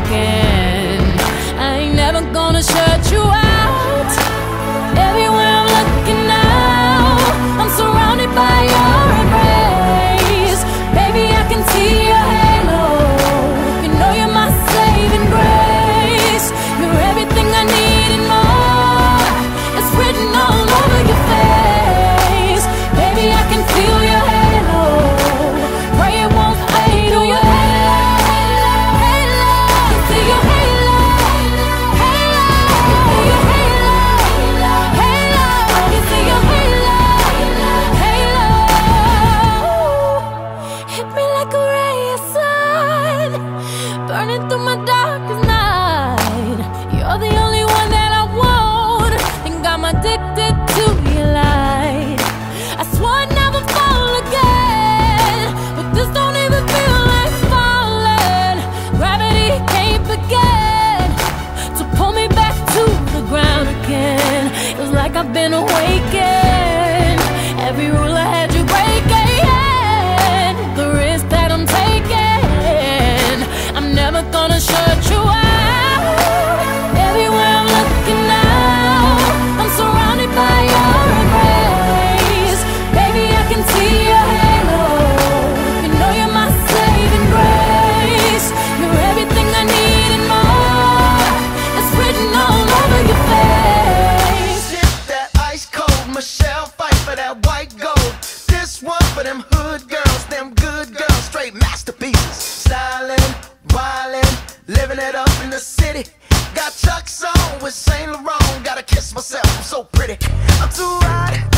I ain't never gonna shut you out. I've been awake. for that white gold. This one for them hood girls, them good girls, straight masterpieces. Stylin', wildin', living it up in the city. Got Chuck's on with Saint Laurent, gotta kiss myself, I'm so pretty. I'm too hot.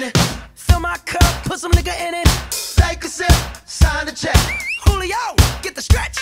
minute. Fill my cup, put some liquor in it. Take a sip, sign the check. Julio, get the stretch.